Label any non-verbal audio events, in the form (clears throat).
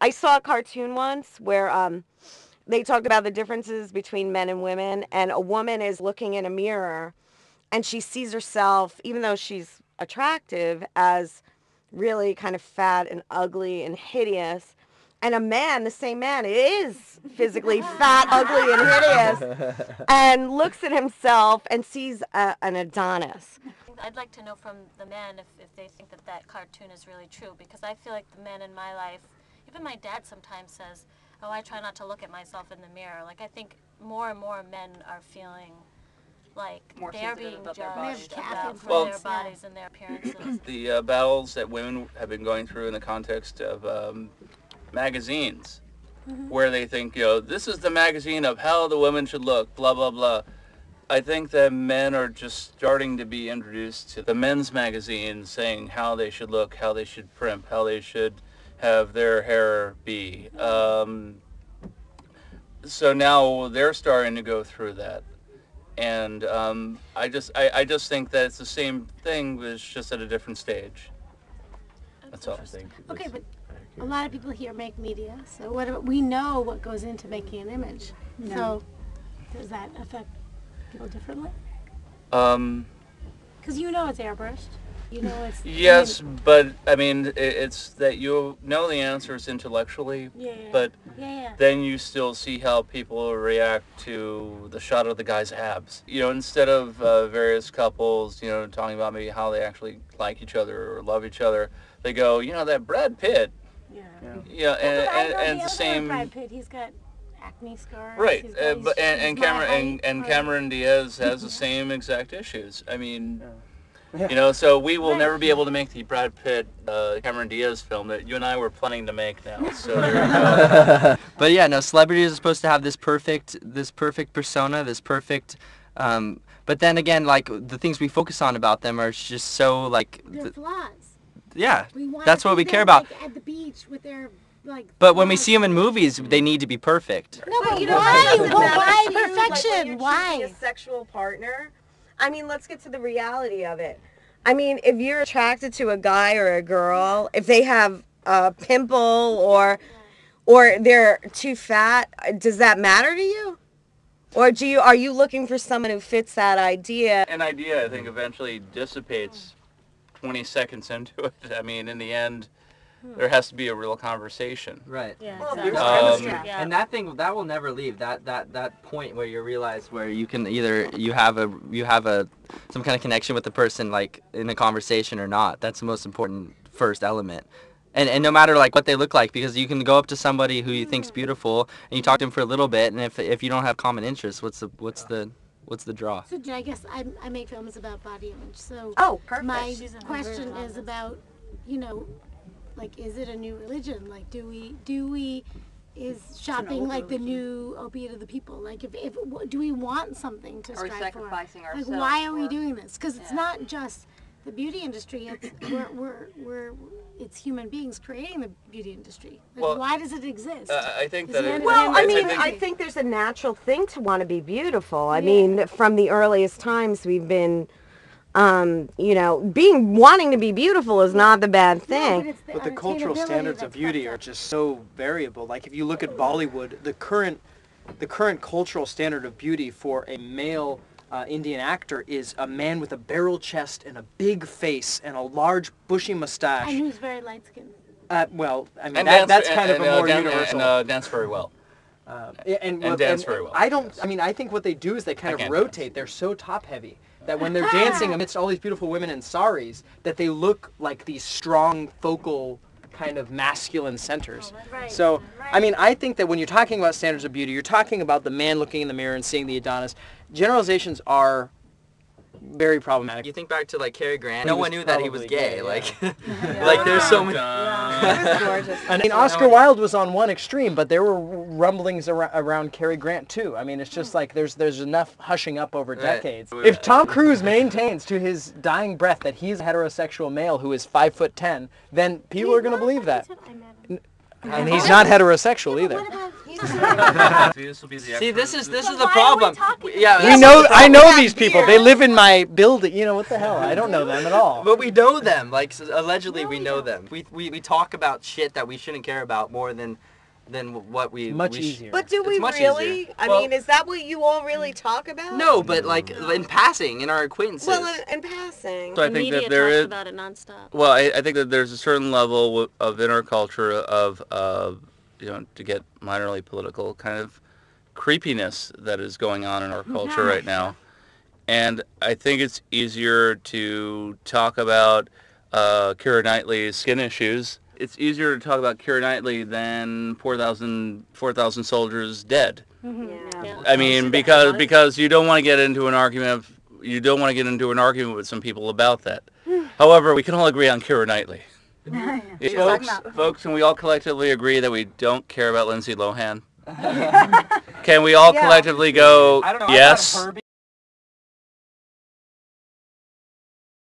I saw a cartoon once where um, they talked about the differences between men and women, and a woman is looking in a mirror, and she sees herself, even though she's attractive, as really kind of fat and ugly and hideous. And a man, the same man, is physically (laughs) fat, ugly, and hideous, (laughs) and looks at himself and sees a, an Adonis. I'd like to know from the men if, if they think that that cartoon is really true because I feel like the men in my life, even my dad sometimes says, oh, I try not to look at myself in the mirror. Like, I think more and more men are feeling like More they're sensitive being about their judged bodies. about for Well- their bodies and their appearances. (clears throat) the uh, battles that women have been going through in the context of um, magazines, where they think, you know, this is the magazine of how the women should look, blah, blah, blah. I think that men are just starting to be introduced to the men's magazine saying how they should look, how they should primp, how they should have their hair be. Um, so now they're starting to go through that. And um, I just I, I just think that it's the same thing, but it's just at a different stage. That's all. I think okay, but a lot of people here make media, so what about, we know what goes into making an image. So does that affect people differently? Um, Because you know it's airbrushed. You know it's. I mean, yes, but I mean it's that you know the answers intellectually, Yeah. but Yeah, yeah. then you still see how people react to the shot of the guy's abs. You know, instead of uh, various couples, you know, talking about maybe how they actually like each other or love each other, they go, you know, that Brad Pitt. Yeah. Yeah, and, But I and, know and the the same. Brad Pitt, he's got acne scars. Right, uh, but and, and Cameron and, and Cameron Diaz has the (laughs) same exact issues. I mean, Yeah. you know, so we will never be able to make the Brad Pitt, uh, Cameron Diaz film that you and I were planning to make now. So there you go. (laughs) but yeah, no, celebrities are supposed to have this perfect, this perfect persona, this perfect. Um, but then again, like the things we focus on about them are just so like, Their th- flaws. yeah, We want that's to what see we care them, about. Like, at the beach with their like. But when we see them in movies, they need to be perfect. No, but you know, why? Well, why to you, like, perfection? why? a sexual partner. I mean, let's get to the reality of it. I mean, if you're attracted to a guy or a girl, if they have a pimple or or they're too fat, does that matter to you? Or do you are you looking for someone who fits that idea? An idea, I think, eventually dissipates 20 seconds into it. (laughs) I mean, in the end, there has to be a real conversation. Right. Yeah, Well, exactly. Um. Yeah. And that thing that will never leave. That that that point where you realize where you can either you have a you have a some kind of connection with the person like in a conversation or not. That's the most important first element. And and no matter like what they look like because you can go up to somebody who you think's beautiful and you talk to them for a little bit and if if you don't have common interests, what's the what's the what's the draw? So I guess I, I make films about body image. So Oh, perfect. my She's in her question is about, you know, like is it a new religion? Like do we do we is shopping old like the new opiate of the people? Like if, if do we want something to Are we strive for? sacrificing Like why are we doing this? Because it's not just the beauty industry. It's (clears throat) we're, we're we're it's human beings creating the beauty industry. Like Well, why does it exist? Uh, I think Is that it, Well, I mean, think- I think there's a natural thing to want to be beautiful. I Yeah. mean, from the earliest times, we've been, um, you know, being wanting to be beautiful is not the bad No, thing. but, it's But the cultural standards of beauty are just so variable. Like if you look at Bollywood, the current the current cultural standard of beauty for a male uh, Indian actor is a man with a barrel chest and a big face and a large bushy mustache. And who's very light skinned. Uh, well, I mean that, dance, that's and- kind of and, a uh, more dan- universal. And uh, dance very well. Uh, yeah, and, and dance very well, I don't. yes. I mean, I think what they do is they kind I of rotate. dance. They're so top heavy that when they're dancing (gasps) amidst all these beautiful women in saris, that they look like these strong, focal, kind of masculine centers. Oh, right. So, I mean, I think that when you're talking about standards of beauty, you're talking about the man looking in the mirror and seeing the Adonis. Generalizations are very problematic. You think back to like Cary Grant. No one knew that he was probably gay. gay, Like, yeah. (laughs) like there's so many. (laughs) I mean, (laughs) Oscar Wilde was on one extreme, but there were rumblings ar- around Cary Grant too. I mean, it's just hmm. like there's there's enough hushing up over Right. decades. If Tom Cruise maintains to his dying breath that he's a heterosexual male who is five foot ten, then people are going to believe that. I met him. And he's not heterosexual Yeah, either. But what about See, this will be the See, this is this So is the why are we problem. yeah, We know I know these people. beer. They live in my building. You know what the hell? I don't know them at all. But we know them. Like s- allegedly, No, we we know don't. them. We, we we talk about shit that we shouldn't care about more than than what we Much we easier. But do we much really? easier. I Well- mean, is that what you all really talk about? No, but like in passing, in our acquaintances. Well, in, in passing. So I the think media that there talks is. about it nonstop. Well, I, I think that there's a certain level w- of inner culture of, uh, you know, to get minorly political, kind of creepiness that is going on in our culture right now. And I think it's easier to talk about uh, Keira Knightley's skin issues. It's easier to talk about Keira Knightley than 4,000 4,000 soldiers dead. Yeah. I mean, because because you don't want to get into an argument. Of, you don't want to get into an argument with some people about that. (sighs) However, we can all agree on Keira Knightley. Folks, folks, can we all collectively agree that we don't care about Lindsay Lohan? (laughs) can we all Yeah. collectively go I don't know. Yes? Herbie